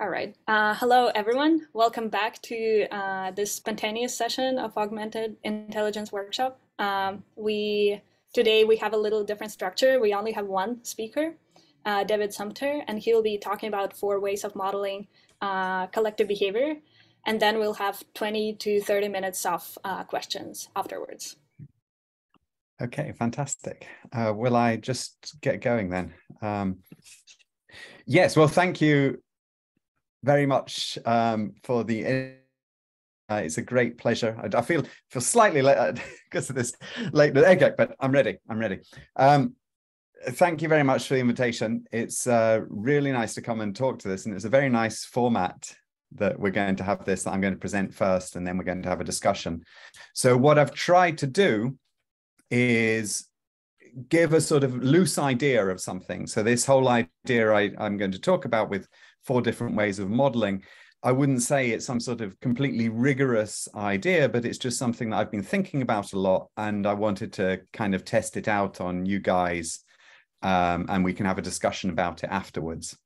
All right. Uh, hello, everyone. Welcome back to uh, this spontaneous session of Augmented Intelligence Workshop. Um, we Today we have a little different structure. We only have one speaker, uh, David Sumpter, and he'll be talking about four ways of modeling uh, collective behavior. And then we'll have 20 to 30 minutes of uh, questions afterwards. Okay, fantastic. Uh, will I just get going then? Um, yes, well, thank you very much um, for the. Uh, it's a great pleasure. I, I feel feel slightly late because of this late. Okay, but I'm ready. I'm ready. Um, thank you very much for the invitation. It's uh, really nice to come and talk to this, and it's a very nice format that we're going to have this that I'm going to present first, and then we're going to have a discussion. So what I've tried to do is give a sort of loose idea of something. So this whole idea I, I'm going to talk about with four different ways of modeling. I wouldn't say it's some sort of completely rigorous idea, but it's just something that I've been thinking about a lot. And I wanted to kind of test it out on you guys. Um, and we can have a discussion about it afterwards.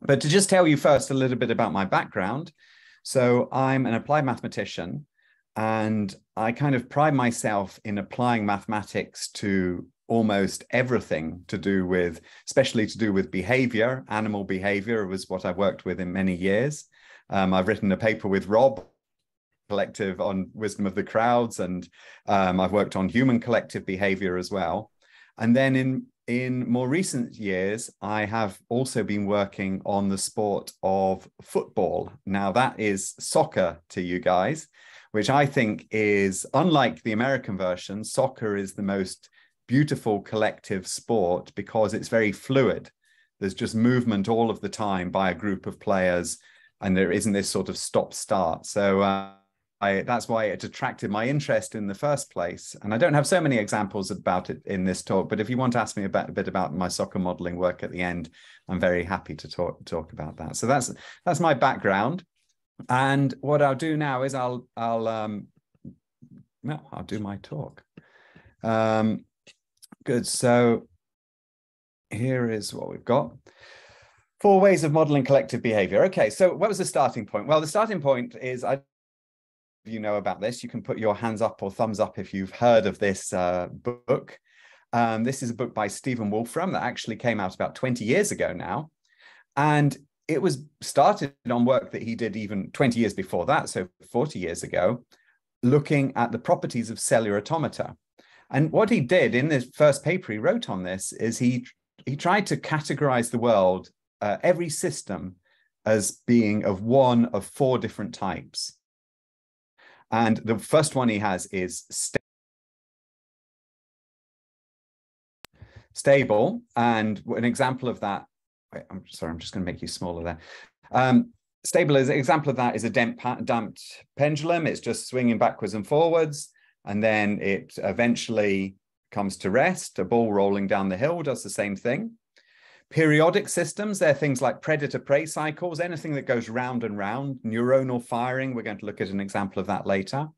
But to just tell you first a little bit about my background. So I'm an applied mathematician and I kind of pride myself in applying mathematics to almost everything to do with, especially to do with behavior. Animal behavior was what I've worked with in many years. Um, I've written a paper with Rob collective on wisdom of the crowds and um, i've worked on human collective behavior as well and then in in more recent years i have also been working on the sport of football now that is soccer to you guys which i think is unlike the american version soccer is the most beautiful collective sport because it's very fluid. There's just movement all of the time by a group of players, and there isn't this sort of stop start. So uh, I, that's why it attracted my interest in the first place. And I don't have so many examples about it in this talk, but if you want to ask me about, a bit about my soccer modeling work at the end, I'm very happy to talk talk about that. So that's that's my background. And what I'll do now is I'll I'll um, no, I'll do my talk. Um, Good. So here is what we've got. Four ways of modeling collective behavior. Okay, so what was the starting point? Well, the starting point is I you know about this. You can put your hands up or thumbs up if you've heard of this uh, book. Um, this is a book by Stephen Wolfram that actually came out about 20 years ago now. And it was started on work that he did even 20 years before that, so 40 years ago, looking at the properties of cellular automata. And what he did in this first paper he wrote on this is he he tried to categorize the world, uh, every system, as being of one of four different types. And the first one he has is sta stable. And an example of that, wait, I'm sorry, I'm just going to make you smaller there. Um, stable is an example of that is a damped pendulum. It's just swinging backwards and forwards and then it eventually comes to rest. A ball rolling down the hill does the same thing. Periodic systems, they're things like predator prey cycles, anything that goes round and round, neuronal firing. We're going to look at an example of that later.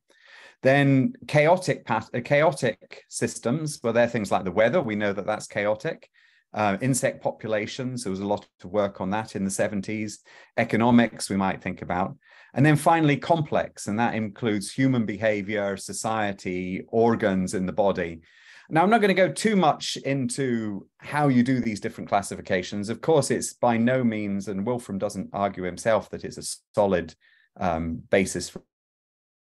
Then chaotic, uh, chaotic systems, well, they're things like the weather. We know that that's chaotic. Uh, insect populations, there was a lot of work on that in the 70s. Economics, we might think about. And then finally, complex, and that includes human behavior, society, organs in the body. Now, I'm not going to go too much into how you do these different classifications. Of course, it's by no means, and Wolfram doesn't argue himself that it's a solid um, basis for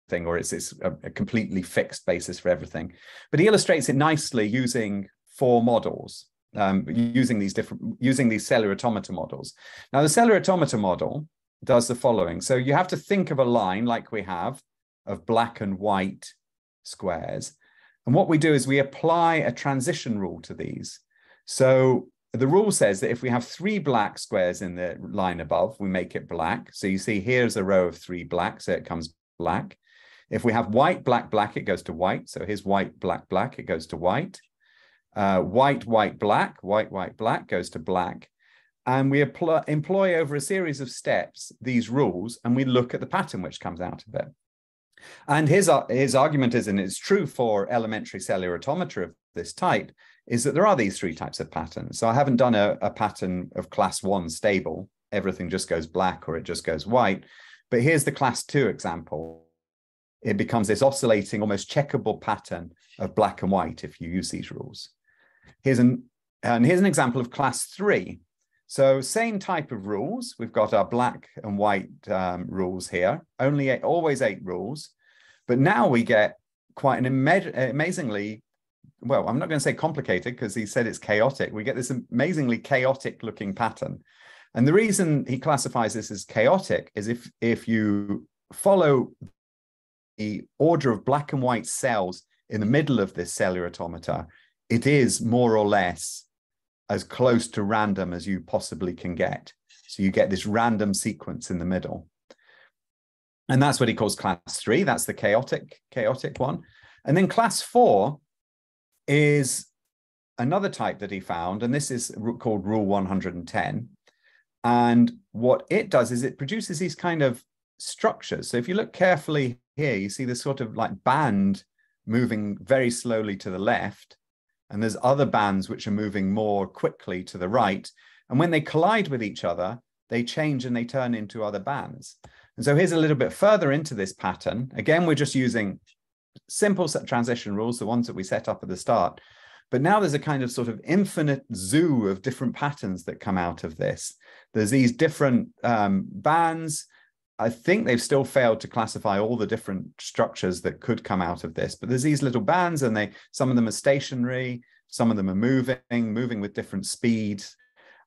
thing or it's, it's a, a completely fixed basis for everything. But he illustrates it nicely using four models, um, using these different, using these cellular automata models. Now, the cellular automata model does the following. So you have to think of a line like we have of black and white squares. And what we do is we apply a transition rule to these. So the rule says that if we have three black squares in the line above, we make it black. So you see here's a row of three black, so it comes black. If we have white, black, black, it goes to white. So here's white, black, black, it goes to white. Uh, white, white, black, white, white, black goes to black and we employ over a series of steps these rules and we look at the pattern which comes out of it. And his, his argument is, and it's true for elementary cellular automata of this type, is that there are these three types of patterns. So I haven't done a, a pattern of class one stable everything just goes black or it just goes white. But here's the class two example. It becomes this oscillating, almost checkable pattern of black and white if you use these rules. Here's an, and here's an example of class three. So same type of rules. We've got our black and white um, rules here, only eight, always eight rules. But now we get quite an amazingly, well, I'm not going to say complicated because he said it's chaotic. We get this amazingly chaotic looking pattern. And the reason he classifies this as chaotic is if, if you follow the order of black and white cells in the middle of this cellular automata, it is more or less as close to random as you possibly can get. So you get this random sequence in the middle. And that's what he calls class three. That's the chaotic, chaotic one. And then class four is another type that he found, and this is called Rule 110. And what it does is it produces these kind of structures. So if you look carefully here, you see this sort of like band moving very slowly to the left. And there's other bands which are moving more quickly to the right. And when they collide with each other, they change and they turn into other bands. And so here's a little bit further into this pattern. Again, we're just using simple transition rules, the ones that we set up at the start. But now there's a kind of sort of infinite zoo of different patterns that come out of this. There's these different um, bands. I think they've still failed to classify all the different structures that could come out of this, but there's these little bands and they some of them are stationary, some of them are moving, moving with different speeds.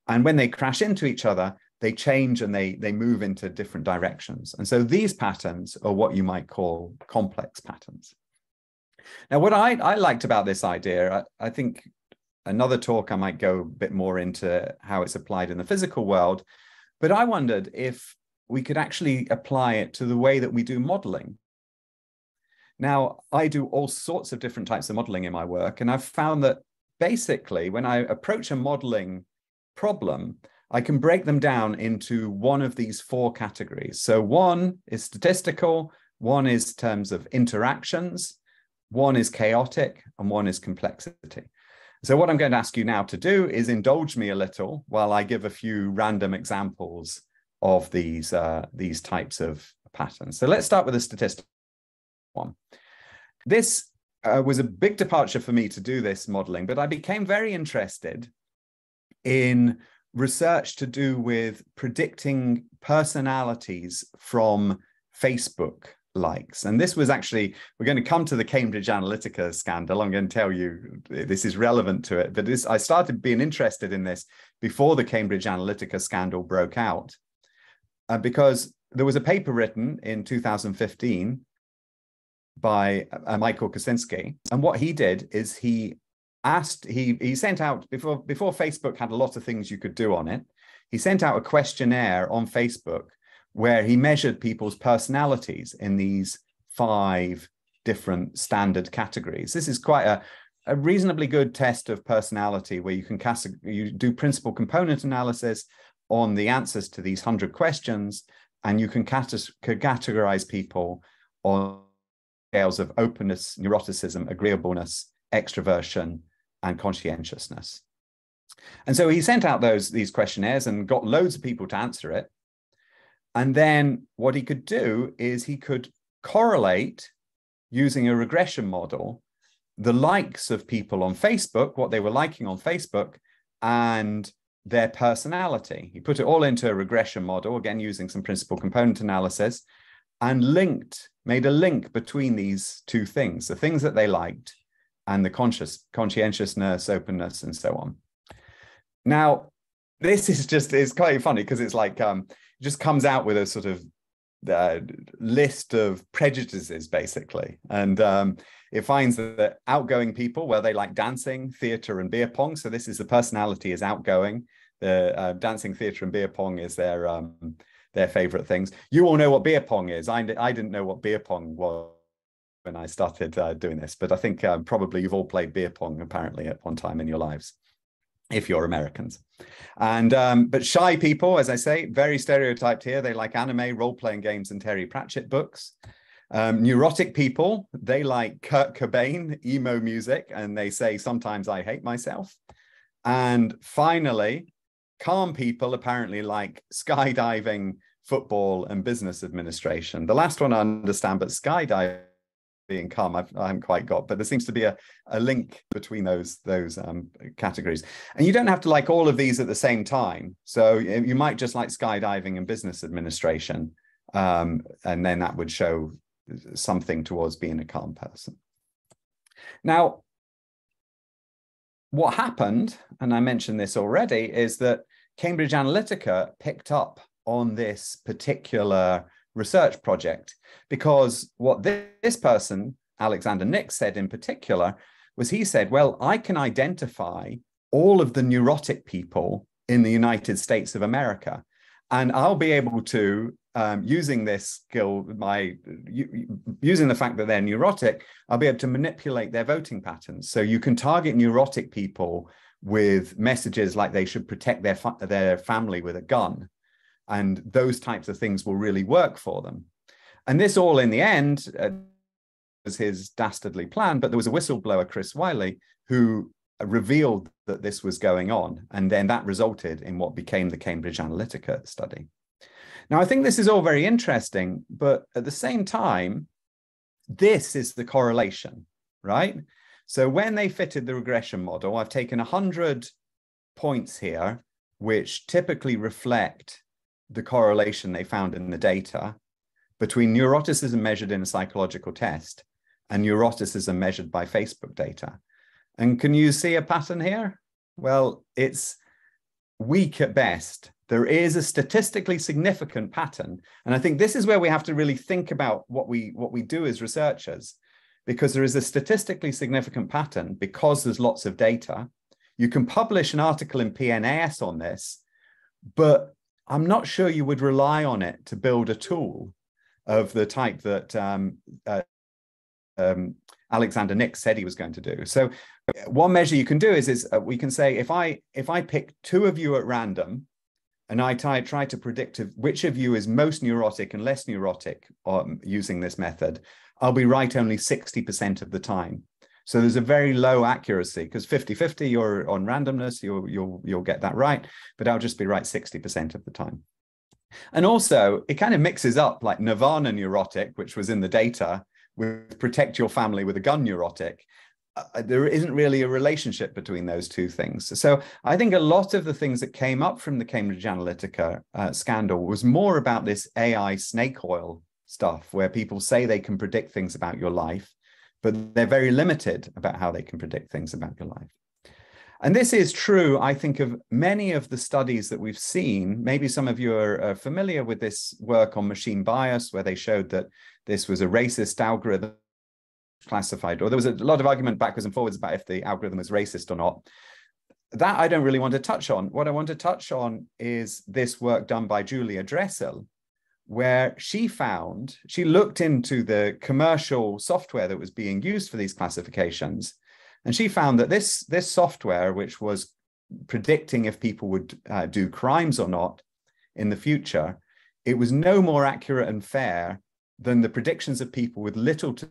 And when they crash into each other, they change and they they move into different directions. And so these patterns are what you might call complex patterns. Now, what I, I liked about this idea, I, I think another talk I might go a bit more into how it's applied in the physical world, but I wondered if we could actually apply it to the way that we do modeling. Now, I do all sorts of different types of modeling in my work, and I've found that basically when I approach a modeling problem, I can break them down into one of these four categories. So one is statistical, one is terms of interactions, one is chaotic, and one is complexity. So what I'm going to ask you now to do is indulge me a little while I give a few random examples of these, uh, these types of patterns. So let's start with the statistical one. This uh, was a big departure for me to do this modeling, but I became very interested in research to do with predicting personalities from Facebook likes. And this was actually, we're going to come to the Cambridge Analytica scandal. I'm going to tell you this is relevant to it. But this, I started being interested in this before the Cambridge Analytica scandal broke out, uh, because there was a paper written in 2015 by uh, Michael Kosinski. And what he did is he asked, he, he sent out, before, before Facebook had a lot of things you could do on it, he sent out a questionnaire on Facebook where he measured people's personalities in these five different standard categories. This is quite a, a reasonably good test of personality where you can cast, you do principal component analysis on the answers to these 100 questions and you can categorize people on scales of openness, neuroticism, agreeableness, extroversion, and conscientiousness. And so he sent out those these questionnaires and got loads of people to answer it. And then what he could do is he could correlate using a regression model the likes of people on Facebook, what they were liking on Facebook, and their personality. He put it all into a regression model, again, using some principal component analysis, and linked, made a link between these two things the things that they liked and the conscious conscientiousness, openness, and so on. Now, this is just it's quite funny because it's like um, just comes out with a sort of uh, list of prejudices basically and um, it finds that outgoing people where they like dancing theater and beer pong so this is the personality is outgoing the uh, dancing theater and beer pong is their um, their favorite things you all know what beer pong is i, I didn't know what beer pong was when i started uh, doing this but i think um, probably you've all played beer pong apparently at one time in your lives if you're Americans. And um, but shy people, as I say, very stereotyped here. They like anime, role-playing games, and Terry Pratchett books. Um, neurotic people, they like Kurt Cobain, emo music, and they say sometimes I hate myself. And finally, calm people apparently like skydiving, football, and business administration. The last one I understand, but skydiving being calm I've, i have not quite got but there seems to be a, a link between those those um, categories. And you don't have to like all of these at the same time. So you might just like skydiving and business administration um, and then that would show something towards being a calm person. Now what happened and i mentioned this already is that cambridge analytica picked up on this particular research project because what this person alexander nix said in particular was he said well i can identify all of the neurotic people in the united states of america and i'll be able to um, using this skill my using the fact that they're neurotic i'll be able to manipulate their voting patterns. So you can target neurotic people with messages like they should protect their fa- their family with a gun and those types of things will really work for them. And this all in the end uh, was his dastardly plan, but there was a whistleblower, Chris Wylie, who revealed that this was going on. And then that resulted in what became the Cambridge Analytica study. Now, I think this is all very interesting, but at the same time, this is the correlation, right? So when they fitted the regression model, I've taken 100 points here, which typically reflect the correlation they found in the data between neuroticism measured in a psychological test and neuroticism measured by Facebook data. And can you see a pattern here? Well, it's weak at best. There is a statistically significant pattern. And I think this is where we have to really think about what we, what we do as researchers, because there is a statistically significant pattern because there's lots of data. You can publish an article in PNAS on this, but I'm not sure you would rely on it to build a tool of the type that um, uh, um, Alexander Nix said he was going to do. So one measure you can do is, is uh, we can say if I if I pick two of you at random and I try, try to predict which of you is most neurotic and less neurotic um, using this method, I'll be right only 60% of the time. So there's a very low accuracy because 50-50, you're on randomness, you'll, you'll, you'll get that right, but I'll just be right 60% of the time. And also it kind of mixes up like Nirvana neurotic, which was in the data, with protect your family with a gun neurotic. Uh, uh, there isn't really a relationship between those two things. So I think a lot of the things that came up from the Cambridge Analytica uh, scandal was more about this AI snake oil stuff, where people say they can predict things about your life, but they're very limited about how they can predict things about your life. And this is true, I think, of many of the studies that we've seen. Maybe some of you are uh, familiar with this work on machine bias, where they showed that this was a racist algorithm classified, or there was a lot of argument backwards and forwards about if the algorithm was racist or not. That I don't really want to touch on. What I want to touch on is this work done by Julia Dressel, where she found, she looked into the commercial software that was being used for these classifications. And she found that this, this software, which was predicting if people would uh, do crimes or not in the future, it was no more accurate and fair than the predictions of people with little to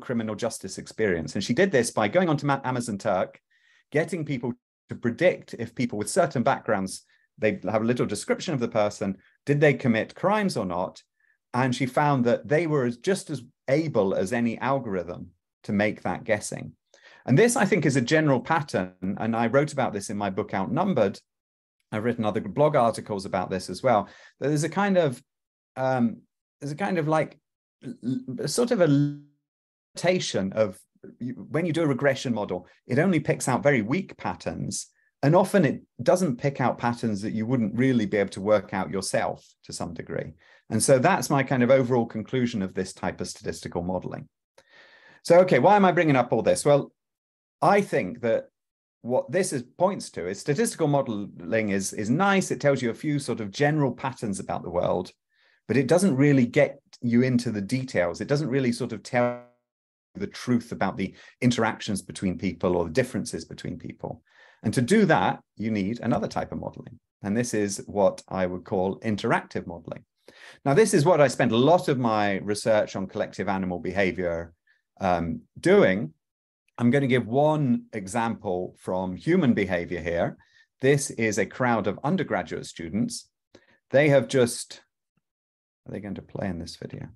criminal justice experience. And she did this by going onto Amazon Turk, getting people to predict if people with certain backgrounds they have a little description of the person. Did they commit crimes or not? And she found that they were just as able as any algorithm to make that guessing. And this, I think, is a general pattern. And I wrote about this in my book, Outnumbered. I've written other blog articles about this as well. That There's a kind of, um, there's a kind of like, sort of a limitation of when you do a regression model, it only picks out very weak patterns and often it doesn't pick out patterns that you wouldn't really be able to work out yourself to some degree. And so that's my kind of overall conclusion of this type of statistical modeling. So, okay, why am I bringing up all this? Well, I think that what this is, points to is statistical modeling is, is nice. It tells you a few sort of general patterns about the world, but it doesn't really get you into the details. It doesn't really sort of tell the truth about the interactions between people or the differences between people. And to do that, you need another type of modeling. And this is what I would call interactive modeling. Now, this is what I spent a lot of my research on collective animal behavior um, doing. I'm going to give one example from human behavior here. this is a crowd of undergraduate students. They have just, are they going to play in this video?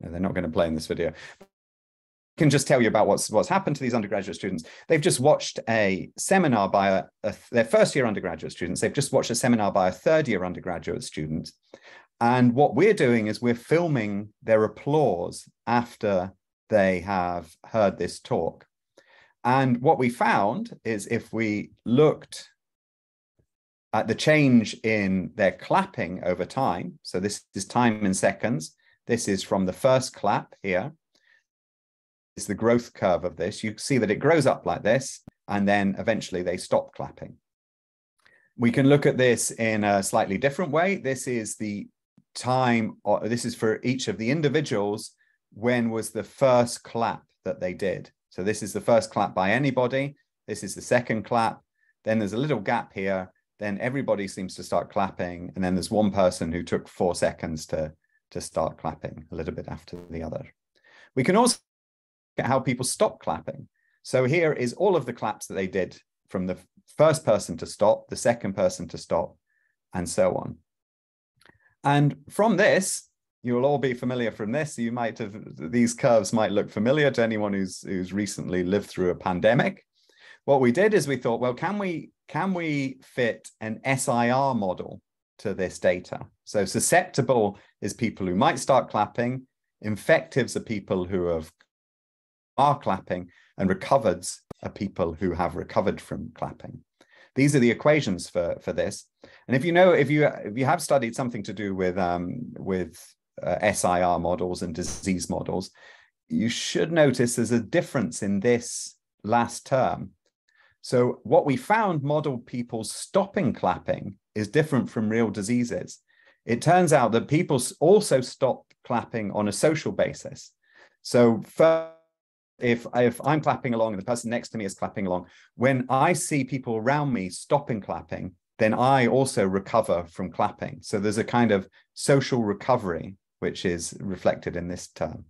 No, they're not going to play in this video. Can just tell you about what's what's happened to these undergraduate students. They've just watched a seminar by a, a, their first year undergraduate students. They've just watched a seminar by a third year undergraduate student. And what we're doing is we're filming their applause after they have heard this talk. And what we found is if we looked at the change in their clapping over time, so this is time in seconds, this is from the first clap here, is the growth curve of this. You see that it grows up like this, and then eventually they stop clapping. We can look at this in a slightly different way. This is the time, or this is for each of the individuals, when was the first clap that they did. So this is the first clap by anybody. This is the second clap. Then there's a little gap here. Then everybody seems to start clapping. And then there's one person who took four seconds to, to start clapping a little bit after the other. We can also at how people stop clapping. So here is all of the claps that they did from the first person to stop, the second person to stop, and so on. And from this, you'll all be familiar from this. You might have these curves might look familiar to anyone who's who's recently lived through a pandemic. What we did is we thought, well, can we can we fit an SIR model to this data? So susceptible is people who might start clapping. Infectives are people who have are clapping, and recovereds are people who have recovered from clapping. These are the equations for for this. And if you know, if you if you have studied something to do with um, with uh, SIR models and disease models, you should notice there's a difference in this last term. So what we found modeled people stopping clapping is different from real diseases. It turns out that people also stop clapping on a social basis. So if, if I'm clapping along and the person next to me is clapping along, when I see people around me stopping clapping, then I also recover from clapping. So there's a kind of social recovery, which is reflected in this term.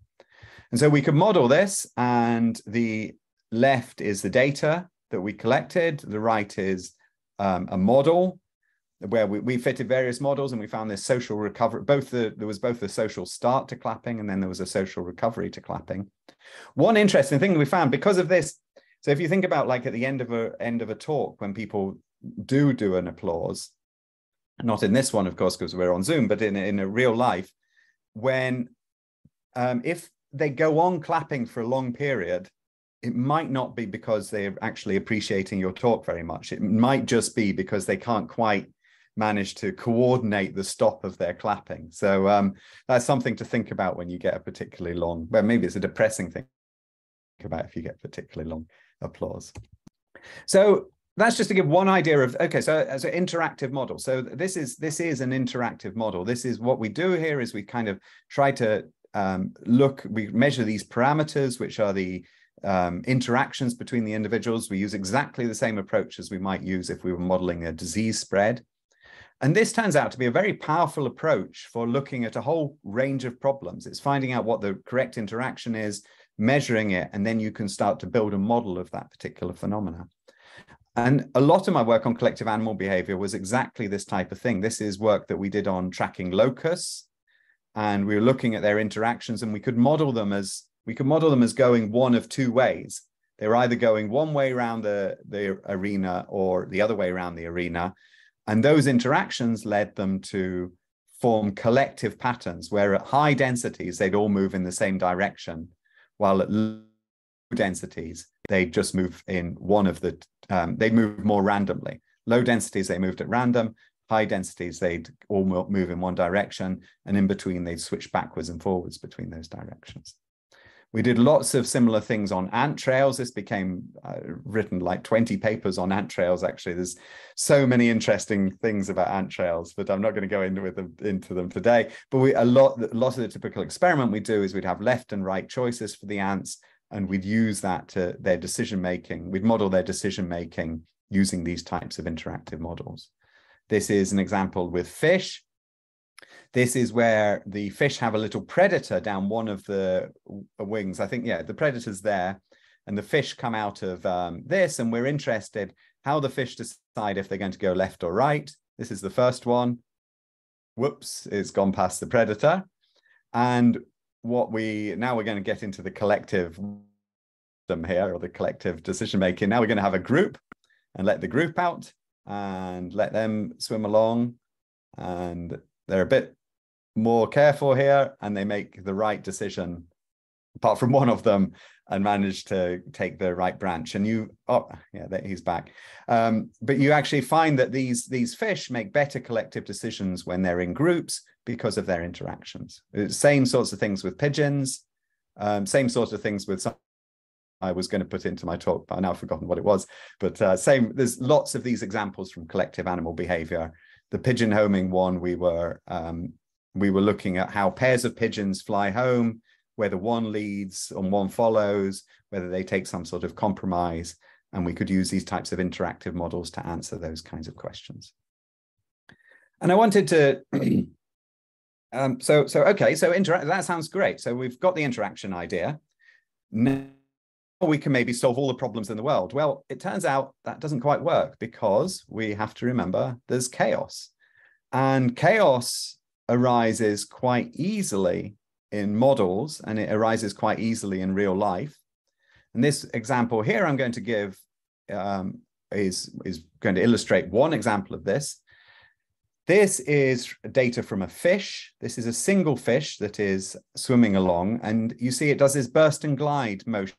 And so we could model this, and the left is the data that we collected, the right is um, a model where we, we fitted various models and we found this social recovery both the there was both a social start to clapping and then there was a social recovery to clapping one interesting thing we found because of this so if you think about like at the end of a end of a talk when people do do an applause, not in this one, of course, because we're on Zoom, but in, in a real life, when um, if they go on clapping for a long period, it might not be because they're actually appreciating your talk very much. It might just be because they can't quite manage to coordinate the stop of their clapping. So um, that's something to think about when you get a particularly long, well, maybe it's a depressing thing about if you get particularly long applause. So that's just to give one idea of okay so as an interactive model so this is this is an interactive model this is what we do here is we kind of try to um, look we measure these parameters which are the um, interactions between the individuals we use exactly the same approach as we might use if we were modeling a disease spread and this turns out to be a very powerful approach for looking at a whole range of problems it's finding out what the correct interaction is measuring it and then you can start to build a model of that particular phenomena and a lot of my work on collective animal behavior was exactly this type of thing. This is work that we did on tracking locusts, and we were looking at their interactions, and we could model them as we could model them as going one of two ways. They were either going one way around the, the arena or the other way around the arena. And those interactions led them to form collective patterns where at high densities, they'd all move in the same direction, while at low densities, they just move in one of the, um, they move more randomly. Low densities, they moved at random. High densities, they'd all move in one direction. And in between, they'd switch backwards and forwards between those directions. We did lots of similar things on ant trails. This became uh, written like 20 papers on ant trails, actually. There's so many interesting things about ant trails, but I'm not going to go into, them, into them today. But we a lot, a lot of the typical experiment we do is we'd have left and right choices for the ants and we'd use that to their decision making. We'd model their decision making using these types of interactive models. This is an example with fish. This is where the fish have a little predator down one of the wings. I think, yeah, the predator's there and the fish come out of um, this and we're interested how the fish decide if they're going to go left or right. This is the first one. Whoops, it's gone past the predator. And what we now we're going to get into the collective them here or the collective decision making. Now we're going to have a group and let the group out and let them swim along. And they're a bit more careful here and they make the right decision apart from one of them and manage to take the right branch and you oh yeah he's back um, but you actually find that these these fish make better collective decisions when they're in groups because of their interactions same sorts of things with pigeons um, same sorts of things with some I was going to put into my talk, but I've now forgotten what it was. But uh, same, there's lots of these examples from collective animal behavior. The pigeon homing one, we were um, we were looking at how pairs of pigeons fly home, whether one leads and one follows, whether they take some sort of compromise, and we could use these types of interactive models to answer those kinds of questions. And I wanted to, um, so so okay, so interact. That sounds great. So we've got the interaction idea. Now we can maybe solve all the problems in the world. Well, it turns out that doesn't quite work because we have to remember there's chaos, and chaos arises quite easily in models and it arises quite easily in real life. And this example here I'm going to give um, is, is going to illustrate one example of this. This is data from a fish. This is a single fish that is swimming along and you see it does this burst and glide motion.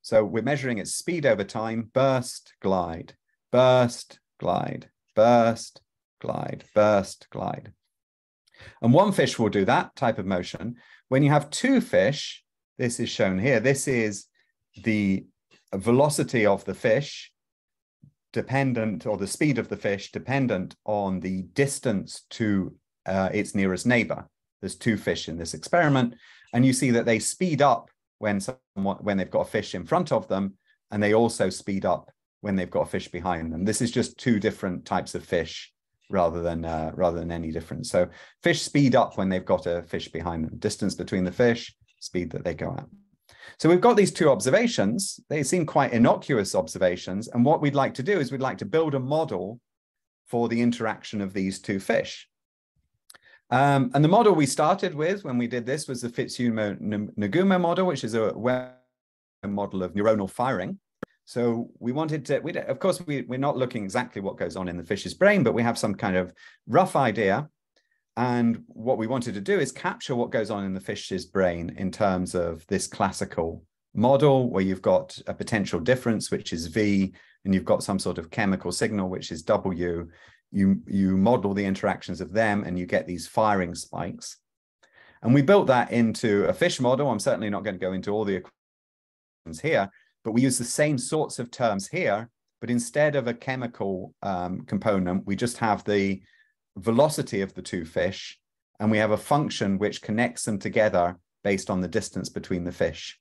So we're measuring its speed over time, burst, glide, burst, glide, burst, glide, burst, glide. And one fish will do that type of motion. When you have two fish, this is shown here. This is the velocity of the fish dependent, or the speed of the fish dependent on the distance to uh, its nearest neighbor. There's two fish in this experiment, and you see that they speed up when someone, when they've got a fish in front of them, and they also speed up when they've got a fish behind them. This is just two different types of fish rather than uh, rather than any difference. So fish speed up when they've got a fish behind them. Distance between the fish, speed that they go at. So we've got these two observations. They seem quite innocuous observations. And what we'd like to do is we'd like to build a model for the interaction of these two fish. Um, and the model we started with when we did this was the FitzHugh-Nagumo model, which is a model of neuronal firing. So we wanted to, we of course, we, we're not looking exactly what goes on in the fish's brain, but we have some kind of rough idea. And what we wanted to do is capture what goes on in the fish's brain in terms of this classical model where you've got a potential difference, which is V, and you've got some sort of chemical signal, which is W. You, you model the interactions of them and you get these firing spikes. And we built that into a fish model. I'm certainly not going to go into all the equations here, but we use the same sorts of terms here, but instead of a chemical um, component, we just have the velocity of the two fish, and we have a function which connects them together based on the distance between the fish.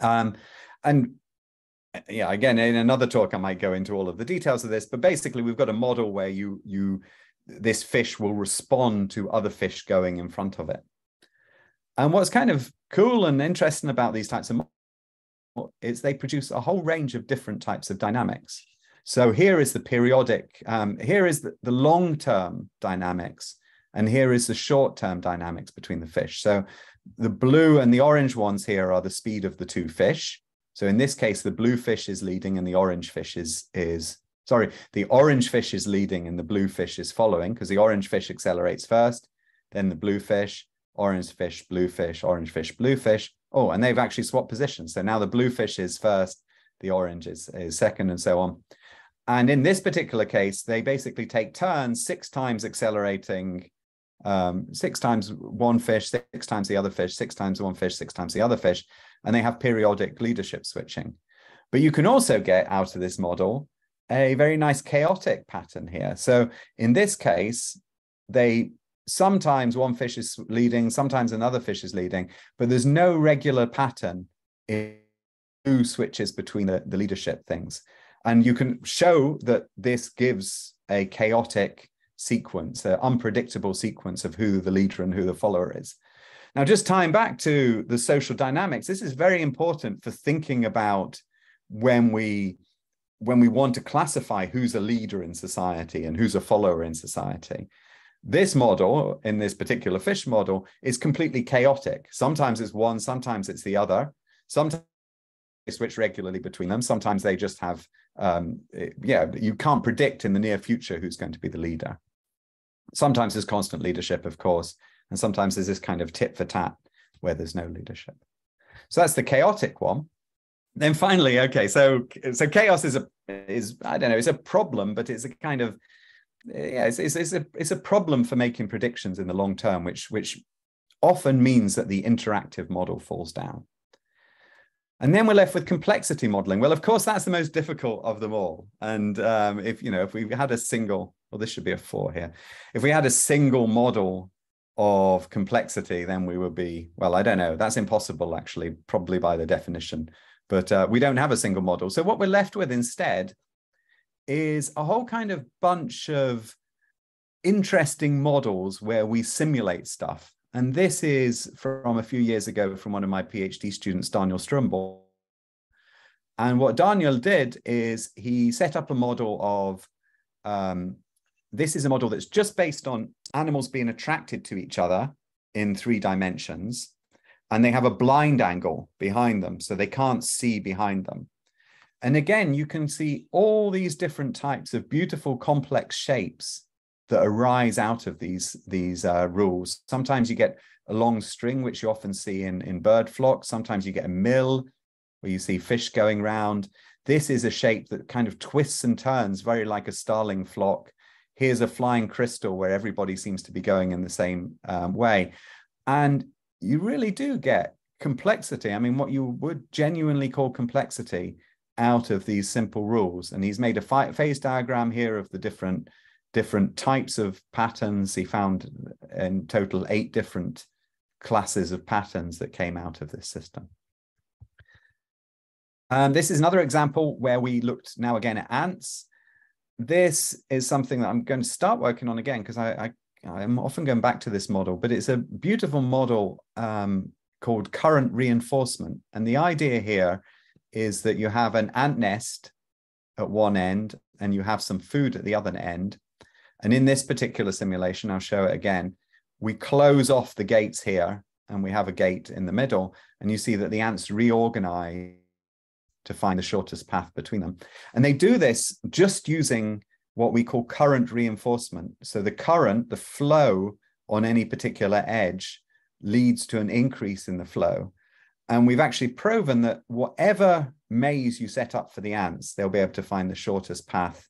Um, and yeah, again, in another talk, I might go into all of the details of this, but basically we've got a model where you, you this fish will respond to other fish going in front of it. And what's kind of cool and interesting about these types of is they produce a whole range of different types of dynamics. So here is the periodic, um, here is the, the long-term dynamics, and here is the short-term dynamics between the fish. So the blue and the orange ones here are the speed of the two fish. So in this case, the blue fish is leading and the orange fish is, is sorry, the orange fish is leading and the blue fish is following because the orange fish accelerates first, then the blue fish, orange fish, blue fish, orange fish, blue fish, Oh, and they've actually swapped positions. So now the blue fish is first, the orange is, is second, and so on. And in this particular case, they basically take turns, six times accelerating, um, six times one fish, six times the other fish, six times one fish, six times the other fish, and they have periodic leadership switching. But you can also get out of this model a very nice chaotic pattern here. So in this case, they sometimes one fish is leading, sometimes another fish is leading, but there's no regular pattern in who switches between the, the leadership things. And you can show that this gives a chaotic sequence, an unpredictable sequence of who the leader and who the follower is. Now, just tying back to the social dynamics, this is very important for thinking about when we when we want to classify who's a leader in society and who's a follower in society, this model, in this particular fish model, is completely chaotic. Sometimes it's one, sometimes it's the other. Sometimes they switch regularly between them. Sometimes they just have, um, yeah, you can't predict in the near future who's going to be the leader. Sometimes there's constant leadership, of course, and sometimes there's this kind of tit for tat where there's no leadership. So that's the chaotic one. Then finally, okay, so so chaos is a is I don't know, it's a problem, but it's a kind of yeah, it's, it's, it's, a it's a problem for making predictions in the long term, which which often means that the interactive model falls down. And then we're left with complexity modeling. Well, of course, that's the most difficult of them all. And um, if you know, if we had a single, well, this should be a four here. If we had a single model of complexity, then we would be, well, I don't know. That's impossible, actually, probably by the definition. But uh, we don't have a single model. So what we're left with instead is a whole kind of bunch of interesting models where we simulate stuff. And this is from a few years ago from one of my PhD students, Daniel Strömbom. And what Daniel did is he set up a model of um, this is a model that's just based on animals being attracted to each other in three dimensions. And they have a blind angle behind them, so they can't see behind them. And again, you can see all these different types of beautiful, complex shapes that arise out of these, these uh, rules. Sometimes you get a long string, which you often see in, in bird flocks. Sometimes you get a mill where you see fish going round. This is a shape that kind of twists and turns very like a starling flock. Here's a flying crystal where everybody seems to be going in the same um, way. And you really do get complexity. I mean, what you would genuinely call complexity out of these simple rules. And he's made a phase diagram here of the different different types of patterns. He found in total eight different classes of patterns that came out of this system. Um, this is another example where we looked now again at ants. This is something that I'm going to start working on again because I, I, am often going back to this model, but it's a beautiful model um, called current reinforcement. And the idea here is that you have an ant nest at one end and you have some food at the other end. And in this particular simulation, I'll show it again, we close off the gates here and we have a gate in the middle. And you see that the ants reorganize to find the shortest path between them. And they do this just using what we call current reinforcement. So the current, the flow on any particular edge leads to an increase in the flow. And we've actually proven that whatever maze you set up for the ants, they'll be able to find the shortest path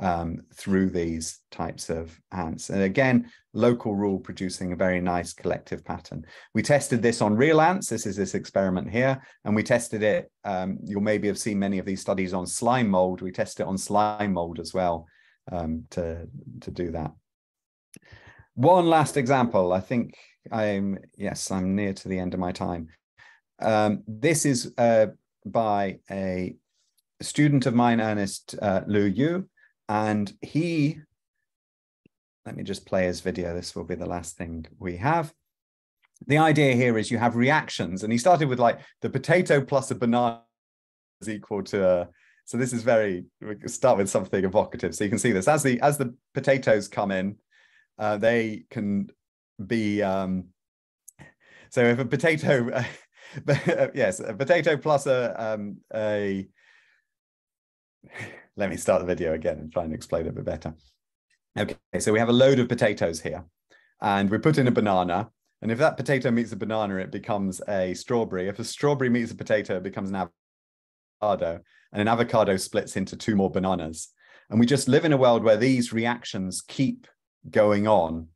um, through these types of ants. And again, local rule producing a very nice collective pattern. We tested this on real ants. This is this experiment here. And we tested it, um, you'll maybe have seen many of these studies on slime mold. We tested it on slime mold as well um, to, to do that. One last example, I think I'm, yes, I'm near to the end of my time. Um, this is uh, by a student of mine, Ernest uh, Liu Yu, and he, let me just play his video. This will be the last thing we have. The idea here is you have reactions, and he started with like the potato plus a banana is equal to a, so this is very start with something evocative so you can see this as the as the potatoes come in uh, they can be um so if a potato yes, a potato plus a um, a. Let me start the video again and try and explain it a bit better. Okay, so we have a load of potatoes here, and we put in a banana. And if that potato meets a banana, it becomes a strawberry. If a strawberry meets a potato, it becomes an avocado. And an avocado splits into two more bananas. And we just live in a world where these reactions keep going on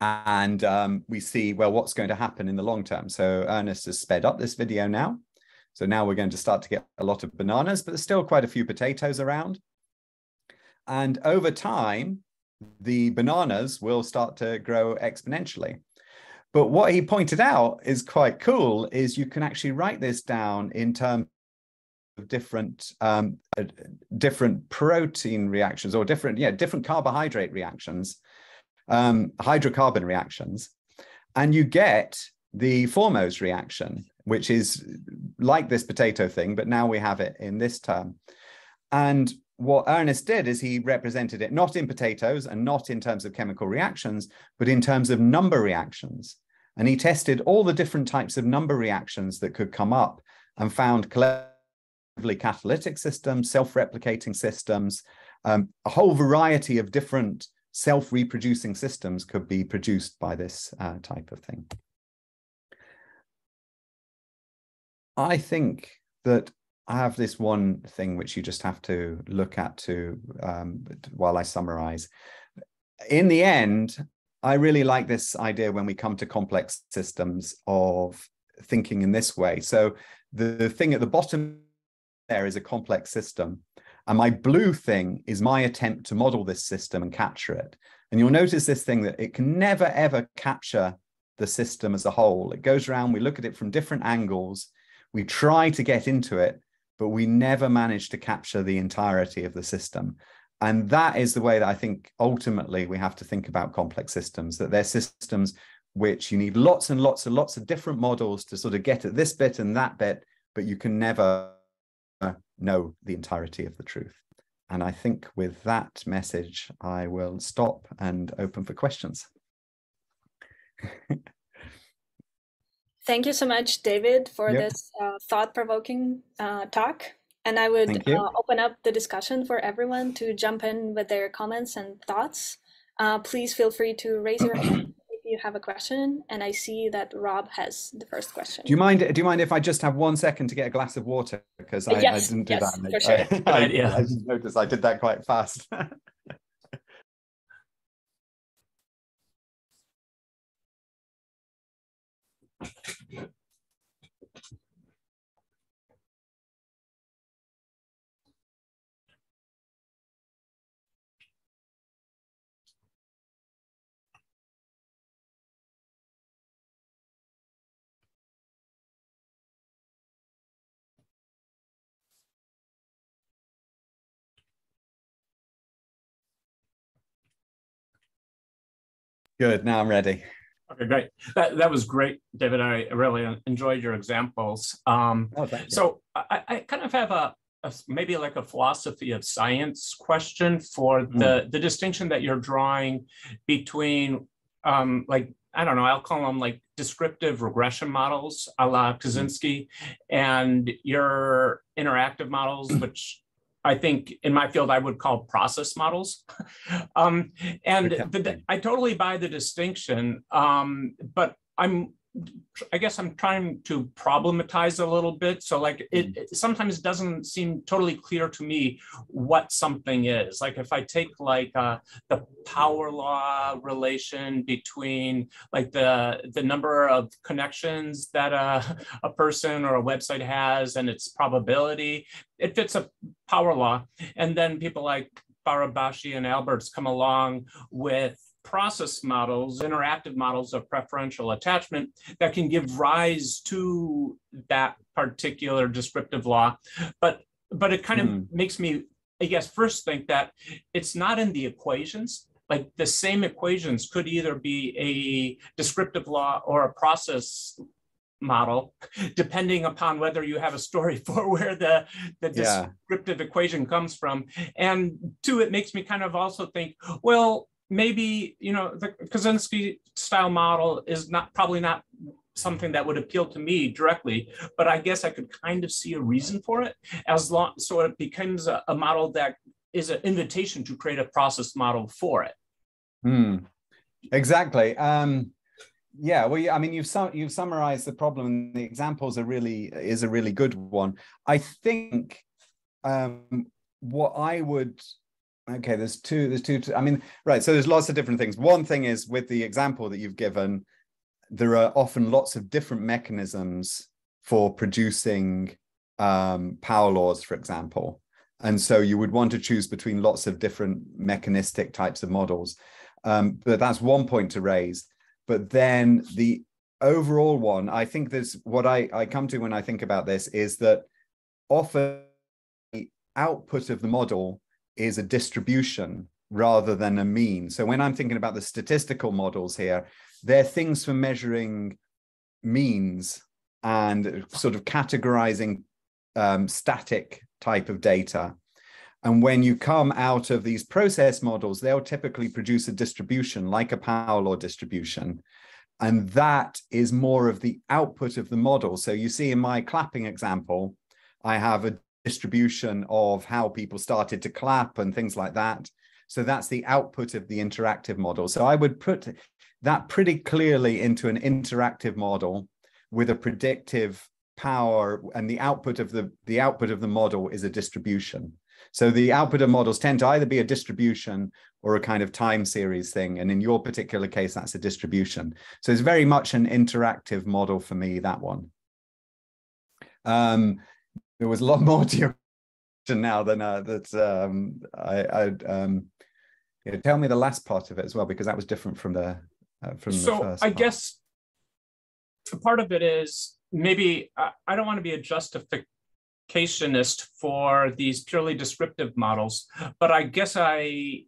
and um, we see, well, what's going to happen in the long term. So Ernest has sped up this video now. So now we're going to start to get a lot of bananas, but there's still quite a few potatoes around. And over time, the bananas will start to grow exponentially. But what he pointed out is quite cool is you can actually write this down in terms of different um, uh, different protein reactions or different yeah different carbohydrate reactions um, hydrocarbon reactions, and you get the Formose reaction, which is like this potato thing, but now we have it in this term. And what Ernest did is he represented it not in potatoes and not in terms of chemical reactions, but in terms of number reactions. And he tested all the different types of number reactions that could come up and found collectively catalytic systems, self-replicating systems, um, a whole variety of different self-reproducing systems could be produced by this uh, type of thing. I think that I have this one thing which you just have to look at to um, while I summarize. In the end, I really like this idea when we come to complex systems of thinking in this way. So the, the thing at the bottom there is a complex system. And my blue thing is my attempt to model this system and capture it. And you'll notice this thing that it can never, ever capture the system as a whole. It goes around, we look at it from different angles, we try to get into it, but we never manage to capture the entirety of the system. And that is the way that I think ultimately we have to think about complex systems, that they're systems which you need lots and lots and lots of different models to sort of get at this bit and that bit, but you can never know the entirety of the truth. And I think with that message, I will stop and open for questions. Thank you so much, David, for yep. this uh, thought-provoking uh, talk. And I would uh, open up the discussion for everyone to jump in with their comments and thoughts. Uh, please feel free to raise your hand have a question. And I see that Rob has the first question. Do you mind? Do you mind if I just have one second to get a glass of water because I, yes, I didn't do yes, that. For sure. I, I, yeah. I just noticed I did that quite fast. Good. Now I'm ready. Okay, great. That that was great, David. I really enjoyed your examples. Um, oh, you. So I, I kind of have a, a, maybe like a philosophy of science question for the mm. the distinction that you're drawing between um, like I don't know, I'll call them like descriptive regression models a la Kosinski, mm. and your interactive models, which I think in my field I would call process models. um, and the, I totally buy the distinction, um, but I'm I guess I'm trying to problematize a little bit. So like it, mm. it, sometimes doesn't seem totally clear to me what something is. Like if I take like uh, the power law relation between like the the number of connections that a, a person or a website has and its probability, it fits a power law. And then people like Barabási and Alberts come along with process models, interactive models of preferential attachment that can give rise to that particular descriptive law. But, but it kind of mm. makes me, I guess, first think that it's not in the equations. Like the same equations could either be a descriptive law or a process model, depending upon whether you have a story for where the, the yeah. descriptive equation comes from. And two, it makes me kind of also think, well, maybe you know the Kosinski style model is not probably not something that would appeal to me directly, but I guess I could kind of see a reason for it as long so it becomes a, a model that is an invitation to create a process model for it. Hmm. Exactly. Um, yeah. Well, I mean, you've you've summarized the problem, and the examples are really is a really good one. I think um, what I would okay there's two there's two i mean right so there's lots of different things. One thing is with the example that you've given there are often lots of different mechanisms for producing um, power laws for example. And so you would want to choose between lots of different mechanistic types of models. Um, but that's one point to raise. But then the overall one i think there's what i i come to when i think about this is that often the output of the model is a distribution rather than a mean. So when I'm thinking about the statistical models here, they're things for measuring means and sort of categorizing um, static type of data. And when you come out of these process models, they'll typically produce a distribution like a power law distribution. And that is more of the output of the model. So you see in my clapping example, I have a distribution of how people started to clap and things like that. So that's the output of the interactive model. So I would put that pretty clearly into an interactive model with a predictive power and the output of the the output of the model is a distribution. So the output of models tend to either be a distribution or a kind of time series thing. And in your particular case, that's a distribution. So it's very much an interactive model for me, that one. Um, there was a lot more to your question now than uh, that um, I, I um, yeah, tell me the last part of it as well, because that was different from the uh, from so the first. I part. guess part of it is maybe I, I don't want to be a justificationist for these purely descriptive models, but I guess I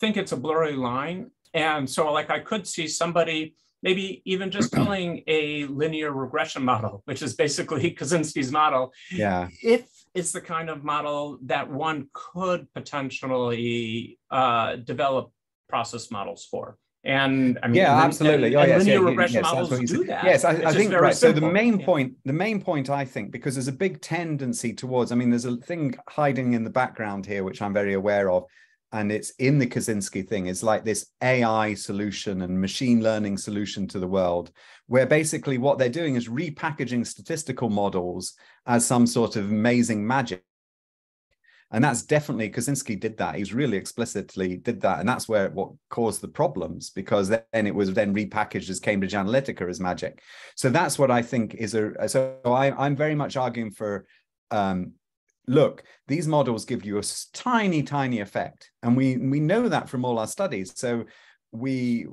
think it's a blurry line. And so like I could see somebody maybe even just building a linear regression model, which is basically Kosinski's model. Yeah. If it's the kind of model that one could potentially uh, develop process models for. And I mean, yeah, lin- absolutely. And, oh, yes, linear yeah, regression yes, models do that. Yes, I, I think right. So the main Yeah. point, the main point, I think, because there's a big tendency towards. I mean, there's a thing hiding in the background here, which I'm very aware of, and it's in the Kosinski thing. It's like this AI solution and machine learning solution to the world, where basically what they're doing is repackaging statistical models as some sort of amazing magic. And that's definitely Kosinski did that. He's really explicitly did that, and that's where what caused the problems because then it was then repackaged as Cambridge Analytica as magic. So that's what I think is a. So I, I'm very much arguing for. Um, look, these models give you a tiny, tiny effect, and we we know that from all our studies. So we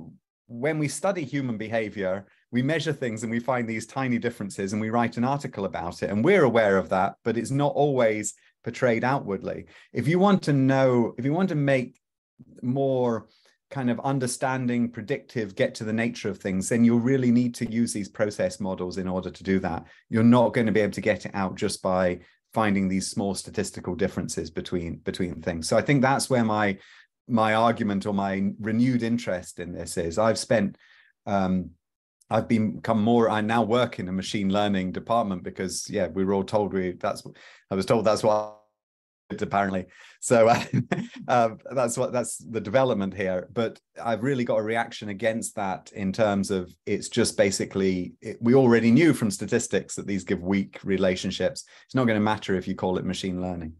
when we study human behavior, we measure things and we find these tiny differences, and we write an article about it, and we're aware of that, but it's not always portrayed outwardly. If you want to know, if you want to make more kind of understanding, predictive, get to the nature of things, then you'll really need to use these process models in order to do that. You're not going to be able to get it out just by finding these small statistical differences between between things. So I think that's where my my argument or my renewed interest in this is. I've spent um, I've become more. I now work in a machine learning department because, yeah, we were all told we. That's. I was told that's what. Apparently, so uh, that's what that's the development here. But I've really got a reaction against that in terms of it's just basically it, we already knew from statistics that these give weak relationships. It's not going to matter if you call it machine learning.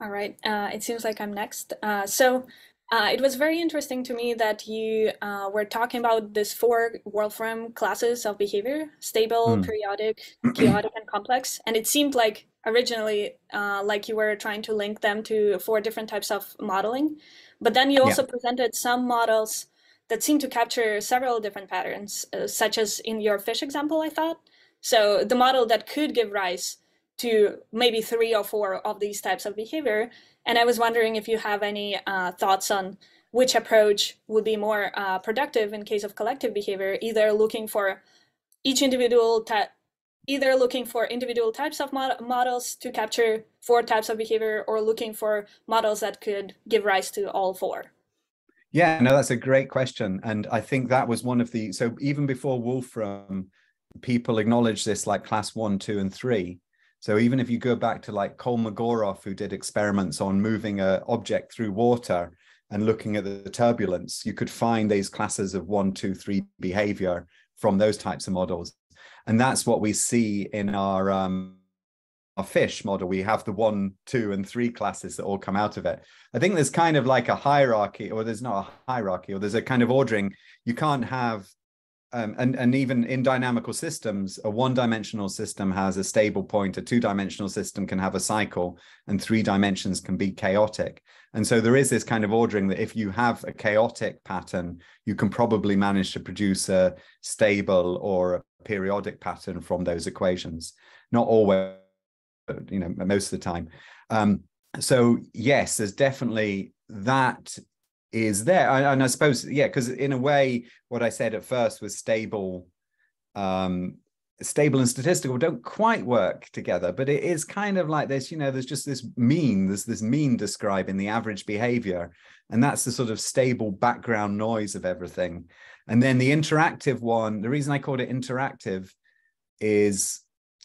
All right, uh, it seems like I'm next. Uh, so uh, it was very interesting to me that you uh, were talking about these four Wolfram classes of behavior stable, Hmm. periodic, chaotic, and complex. And it seemed like originally uh, like you were trying to link them to four different types of modeling. But then you Yeah. also presented some models that seem to capture several different patterns, uh, such as in your fish example, I thought. So the model that could give rise to maybe three or four of these types of behavior. And I was wondering if you have any uh, thoughts on which approach would be more uh, productive in case of collective behavior, either looking for each individual. Either looking for individual types of mod- models to capture four types of behavior, or looking for models that could give rise to all four. Yeah, no, that's a great question. And I think that was one of the, so even before Wolfram, people acknowledged this like class one, two, and three. So even if you go back to like Kolmogorov, who did experiments on moving a object through water and looking at the turbulence, you could find these classes of one, two, three behavior from those types of models. And that's what we see in our um, our fish model, we have the one, two, and three classes that all come out of it. I think there's kind of like a hierarchy, or there's not a hierarchy, or there's a kind of ordering. You can't have, um, and and even in dynamical systems, a one-dimensional system has a stable point. A two-dimensional system can have a cycle, and three dimensions can be chaotic. And so there is this kind of ordering that if you have a chaotic pattern, you can probably manage to produce a stable or a periodic pattern from those equations. Not always you know most of the time um so yes there's definitely that is there and, and i suppose yeah because in a way what i said at first was stable um stable and statistical don't quite work together but it is kind of like this you know there's just this mean there's this mean describing the average behavior and that's the sort of stable background noise of everything and then the interactive one the reason i called it interactive is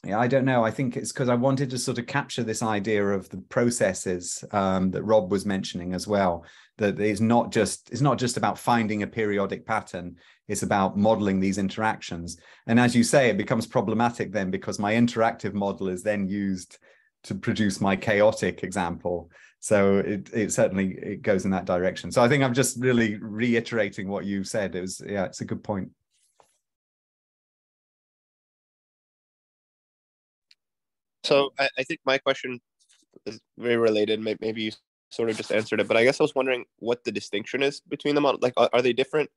yeah, I don't know. I think it's because I wanted to sort of capture this idea of the processes um, that Rob was mentioning as well. That it's not just it's not just about finding a periodic pattern. It's about modeling these interactions. And as you say, it becomes problematic then because my interactive model is then used to produce my chaotic example. So it it certainly it goes in that direction. So I think I'm just really reiterating what you said. It was yeah, it's a good point. So I, I think my question is very related. Maybe you sort of just answered it, but I guess I was wondering what the distinction is between the model. Like, are, are they different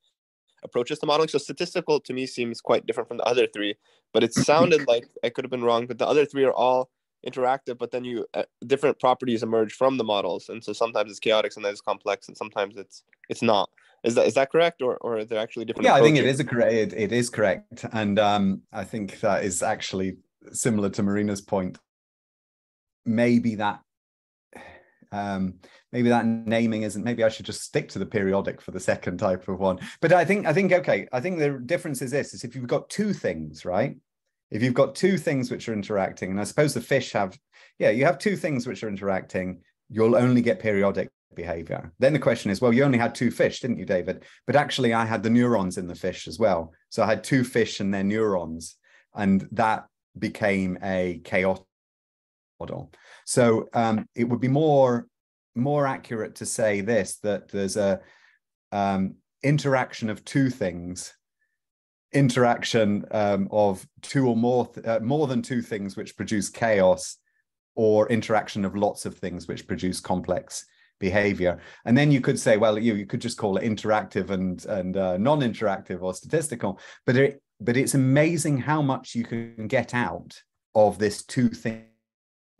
approaches to modeling? So statistical to me seems quite different from the other three, but it sounded like I could have been wrong. But the other three are all interactive, but then you uh, different properties emerge from the models, and so sometimes it's chaotic, sometimes it's complex, and sometimes it's it's not. Is that is that correct, or or are there actually different? Yeah, approaches? I think it is a correct. It, it is correct, and um, I think that is actually similar to Marina's point, maybe that um, maybe that naming isn't maybe i should just stick to the periodic for the second type of one. But i think i think okay i think the difference is this is if you've got two things right? If you've got two things which are interacting and i suppose the fish have yeah you have two things which are interacting you'll only get periodic behavior. Then the question is well you only had two fish didn't you david? But actually i had the neurons in the fish as well. So i had two fish and their neurons and that became a chaotic model. So um, it would be more more accurate to say this that there's a um, interaction of two things interaction um, of two or more th- uh, more than two things which produce chaos or interaction of lots of things which produce complex behavior and then you could say well you, you could just call it interactive and and uh, non-interactive or statistical but it but it's amazing how much you can get out of this two thing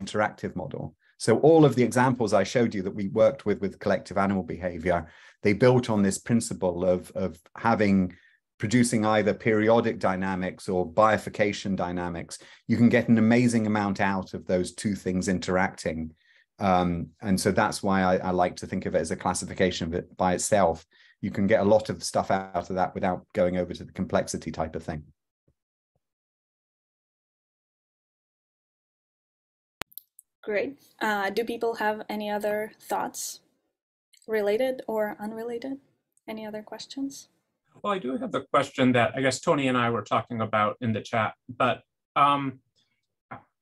interactive model. So all of the examples I showed you that we worked with with collective animal behavior, they built on this principle of, of having producing either periodic dynamics or bifurcation dynamics. You can get an amazing amount out of those two things interacting. Um, and so that's why I, I like to think of it as a classification of it by itself you can get a lot of stuff out of that without going over to the complexity type of thing. Great. Uh, do people have any other thoughts related or unrelated? Any other questions? Well, I do have the question that I guess Tony and I were talking about in the chat, but um,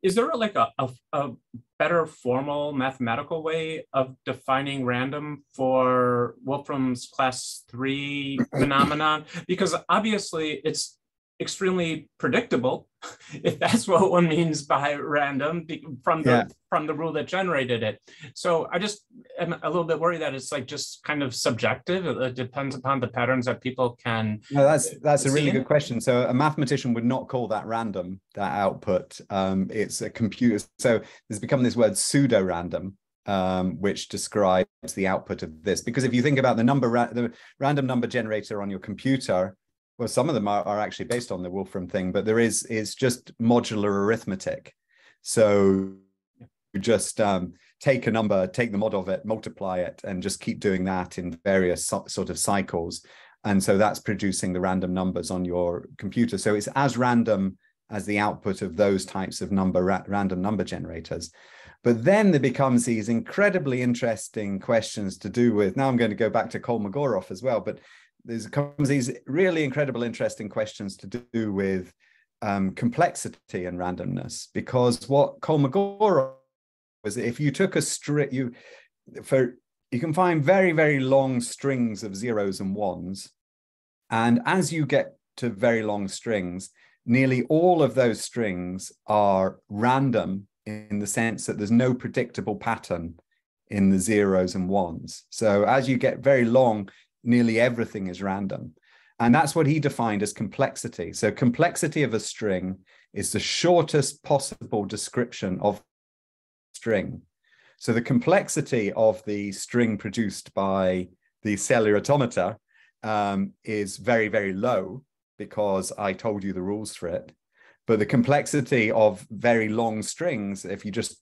is there like a, a, a, better formal mathematical way of defining random for Wolfram's class three phenomenon? Because obviously it's extremely predictable if that's what one means by random from the yeah. from the rule that generated it. So i just am a little bit worried that it's like just kind of subjective. It depends upon the patterns that people can no that's that's a really good question. So a mathematician would not call that random that output. Um, it's a computer so there's become this word pseudo random um, which describes the output of this. Because if you think about the number ra- the random number generator on your computer well some of them are, are actually based on the wolfram thing but there is is just modular arithmetic. So you just um, take a number take the mod of it multiply it and just keep doing that in various so, sort of cycles. And so that's producing the random numbers on your computer. So it's as random as the output of those types of number ra- random number generators. But then there becomes these incredibly interesting questions to do with now i'm going to go back to kolmogorov as well but there's comes these really incredible, interesting questions to do with um, complexity and randomness. Because what Kolmogorov was, if you took a string, you for you can find very very long strings of zeros and ones, and as you get to very long strings, nearly all of those strings are random in the sense that there's no predictable pattern in the zeros and ones. So as you get very long, nearly everything is random. And that's what he defined as complexity. So, complexity of a string is the shortest possible description of string. So, the complexity of the string produced by the cellular automata um, is very, very low because I told you the rules for it. but the complexity of very long strings, if you just,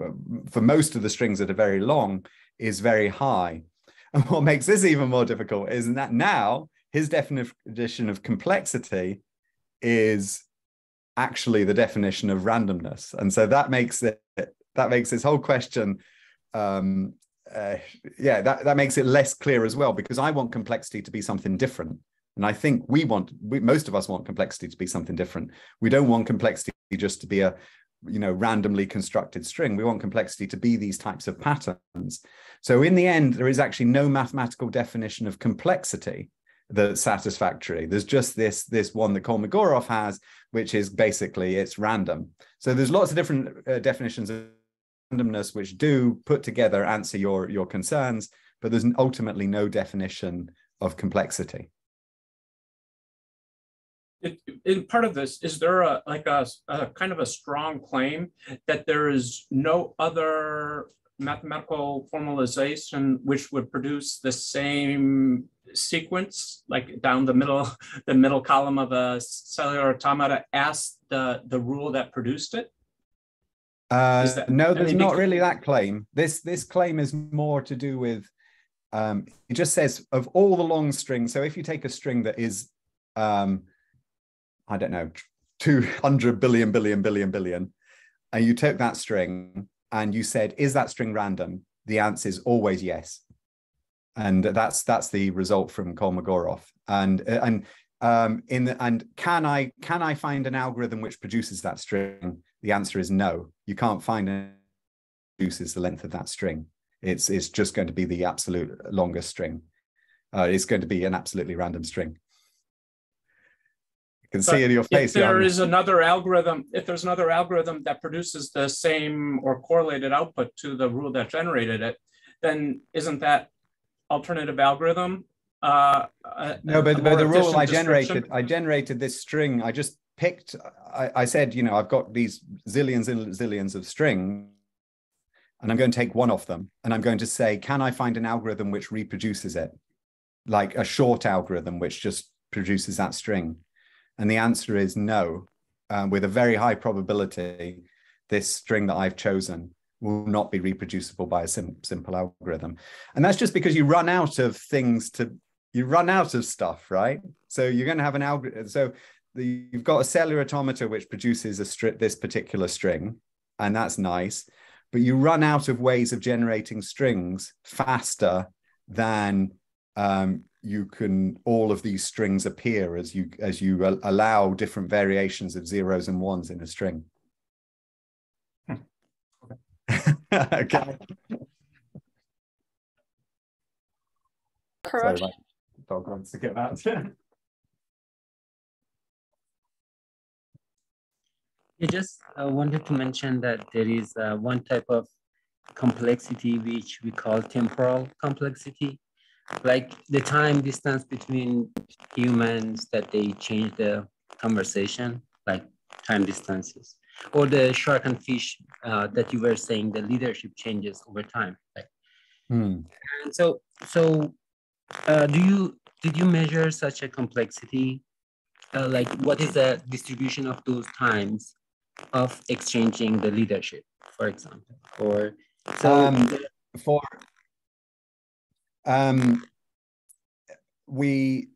uh, for most of the strings that are very long, is very high. And what makes this even more difficult is that now his definition of complexity is actually the definition of randomness. And so that makes it, that makes this whole question um, uh, yeah, that, that makes it less clear as well because I want complexity to be something different. And I think we want, we, most of us want complexity to be something different. We don't want complexity just to be a, you know, randomly constructed string. We want complexity to be these types of patterns. So in the end, there is actually no mathematical definition of complexity that's satisfactory. There's just this, this one that Kolmogorov has, which is basically it's random. So there's lots of different uh, definitions of randomness which do put together answer your your concerns but there's ultimately no definition of complexity it, in part of this is there a like a, a kind of a strong claim that there is no other mathematical formalization which would produce the same sequence like down the middle the middle column of a cellular automata as the the rule that produced it uh, that, no, there's I mean, not really that claim. This this claim is more to do with um, it just says of all the long strings. So if you take a string that is, um, I don't know, 200 billion, billion, billion, billion, and you took that string and you said, is that string random? The answer is always yes. And that's that's the result from Kolmogorov. And uh, and um, in the, and can I can I find an algorithm which produces that string? The answer is no. You can't find it produces the length of that string. It's it's just going to be the absolute longest string. Uh, it's going to be an absolutely random string. Can but see in your face. If there is another algorithm, if there's another algorithm that produces the same or correlated output to the rule that generated it, then isn't that alternative algorithm uh, no, but, but the rule I generated, I generated this string. I just picked, I, I said, you know, I've got these zillions and zillions of strings, and I'm going to take one of them, and I'm going to say, can I find an algorithm which reproduces it, like a short algorithm which just produces that string? And the answer is no. Um, with a very high probability, this string that I've chosen will not be reproducible by a sim- simple algorithm. And that's just because you run out of things to you run out of stuff, right? So you're going to have an algorithm. So the, you've got a cellular automata which produces a stri- this particular string, and that's nice. But you run out of ways of generating strings faster than um, you can. All of these strings appear as you as you allow different variations of zeros and ones in a string. okay. Correct. Sorry, dog wants to get that. I just uh, wanted to mention that there is uh, one type of complexity which we call temporal complexity, like the time distance between humans that they change the conversation, like time distances, or the shark and fish uh, that you were saying, the leadership changes over time. Like, hmm. And so, so uh, do you did you measure such a complexity? Uh, like, what is the distribution of those times of exchanging the leadership, for example, or so um, for um, we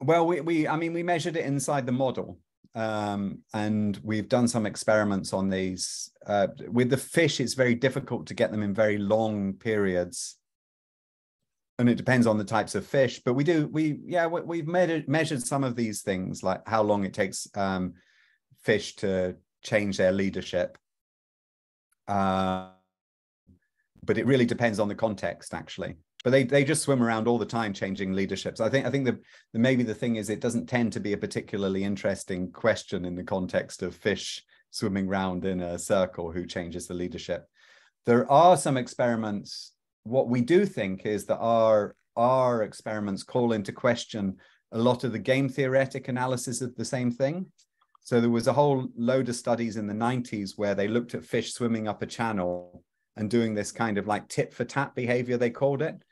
well we, we I mean we measured it inside the model um, and we've done some experiments on these. Uh, with the fish, it's very difficult to get them in very long periods and it depends on the types of fish but we do we yeah we, have measured measured some of these things like how long it takes um, fish to change their leadership uh, but it really depends on the context actually but they they just swim around all the time changing leaderships i think i think the, the maybe the thing is it doesn't tend to be a particularly interesting question in the context of fish swimming around in a circle who changes the leadership there are some experiments what we do think is that our our experiments call into question a lot of the game theoretic analysis of the same thing. So there was a whole load of studies in the 90s where they looked at fish swimming up a channel and doing this kind of like tit for tat behavior, they called it.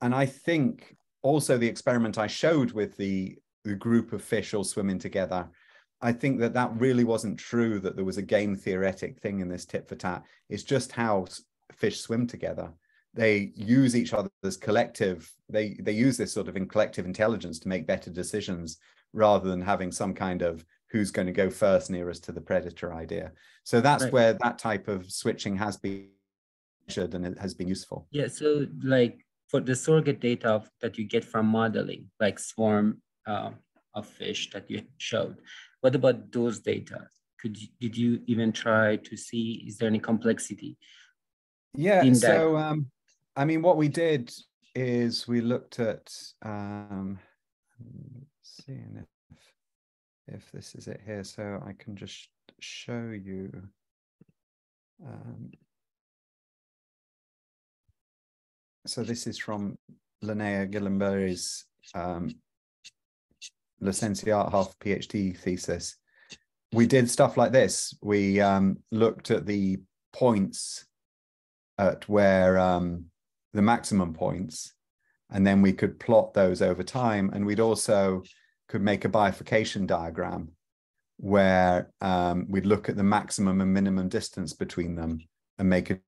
And I think also the experiment I showed with the, the group of fish all swimming together, I think that that really wasn't true that there was a game theoretic thing in this tit for tat. It's just how fish swim together. They use each other's collective, they, they use this sort of in collective intelligence to make better decisions rather than having some kind of who's going to go first nearest to the predator idea. So that's right. where that type of switching has been measured and it has been useful. Yeah, so like for the surrogate data that you get from modeling, like swarm uh, of fish that you showed, what about those data? Could you, did you even try to see is there any complexity? Yeah, so um, I mean, what we did is we looked at um, seeing if if this is it here, so I can just show you. Um, so this is from Linnea Gyllingberg's um, half PhD thesis. We did stuff like this. We um, looked at the points at where um, the maximum points, and then we could plot those over time. And we'd also could make a bifurcation diagram where um, we'd look at the maximum and minimum distance between them and make a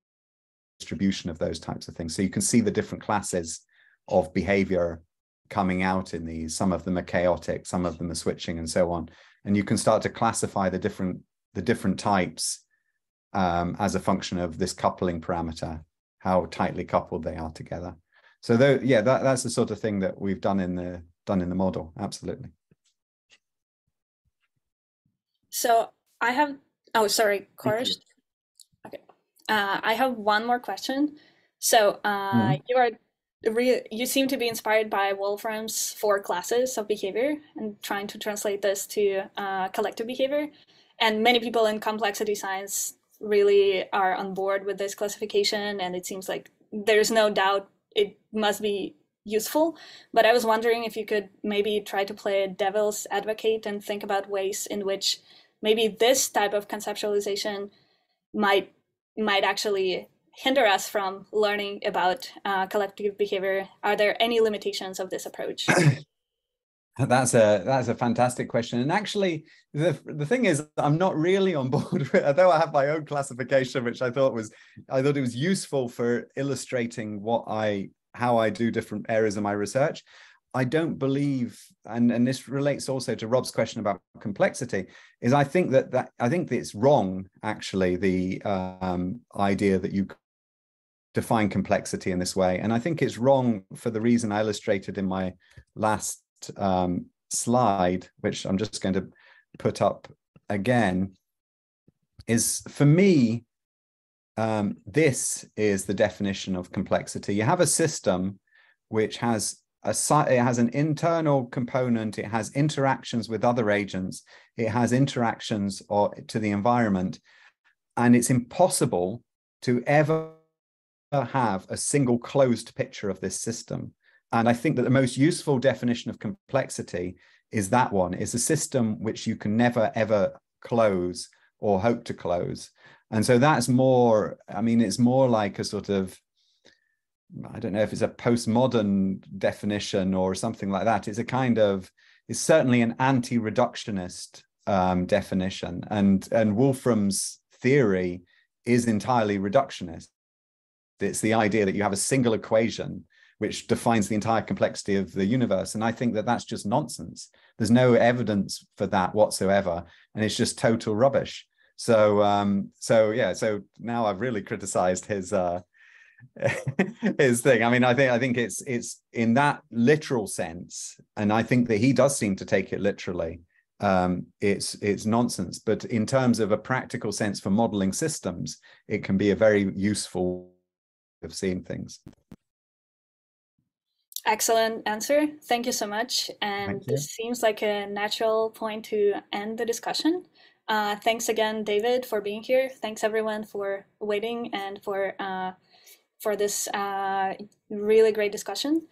distribution of those types of things. So you can see the different classes of behavior coming out in these. Some of them are chaotic, some of them are switching and so on. And you can start to classify the different the different types um, as a function of this coupling parameter, how tightly coupled they are together. So though, yeah, that, that's the sort of thing that we've done in the done in the model. Absolutely. So I have, oh, sorry, Kourosh. Okay. Uh, I have one more question. So uh, mm you are re- you seem to be inspired by Wolfram's four classes of behavior and trying to translate this to uh, collective behavior. And many people in complexity science really are on board with this classification, and it seems like there's no doubt it must be useful. But I was wondering if you could maybe try to play a devil's advocate and think about ways in which maybe this type of conceptualization might might actually hinder us from learning about uh, collective behavior. Are there any limitations of this approach? That's a that's a fantastic question. And actually, the the thing is, I'm not really on board with. Although I have my own classification, which I thought was I thought it was useful for illustrating what I how I do different areas of my research. I don't believe, and, and this relates also to Rob's question about complexity, is I think that that I think that it's wrong actually the um, idea that you define complexity in this way, and I think it's wrong for the reason I illustrated in my last um, slide, which I'm just going to put up again, is for me um, this is the definition of complexity. You have a system which has it has an internal component. It has interactions with other agents. It has interactions or to the environment, and it's impossible to ever have a single closed picture of this system. And I think that the most useful definition of complexity is that one: is a system which you can never ever close or hope to close. And so that's more, I mean, it's more like a sort of, I don't know if it's a postmodern definition or something like that. It's a kind of, it's certainly an anti-reductionist um, definition. And, and Wolfram's theory is entirely reductionist. It's the idea that you have a single equation which defines the entire complexity of the universe. And I think that that's just nonsense. There's no evidence for that whatsoever. And it's just total rubbish. So um, so yeah, so now I've really criticized his uh, his thing. I mean, I think I think it's it's in that literal sense, and I think that he does seem to take it literally. Um, it's it's nonsense, but in terms of a practical sense for modeling systems, it can be a very useful way of seeing things. Excellent answer. Thank you so much. And this seems like a natural point to end the discussion. Uh, thanks again, David, for being here. Thanks everyone for waiting and for uh, for this uh, really great discussion.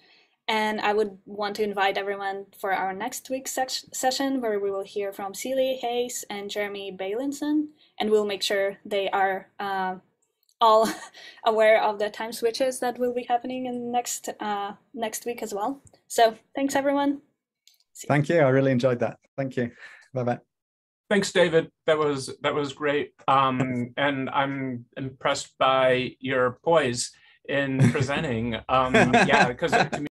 And I would want to invite everyone for our next week's session where we will hear from Celia Hayes and Jeremy Bailenson, and we'll make sure they are uh, all aware of the time switches that will be happening in next uh, next week as well. So thanks everyone. Thank you. I really enjoyed that. Thank you. Bye bye. Thanks, David. That was that was great. Um, and I'm impressed by your poise in presenting. Um, yeah, because to me.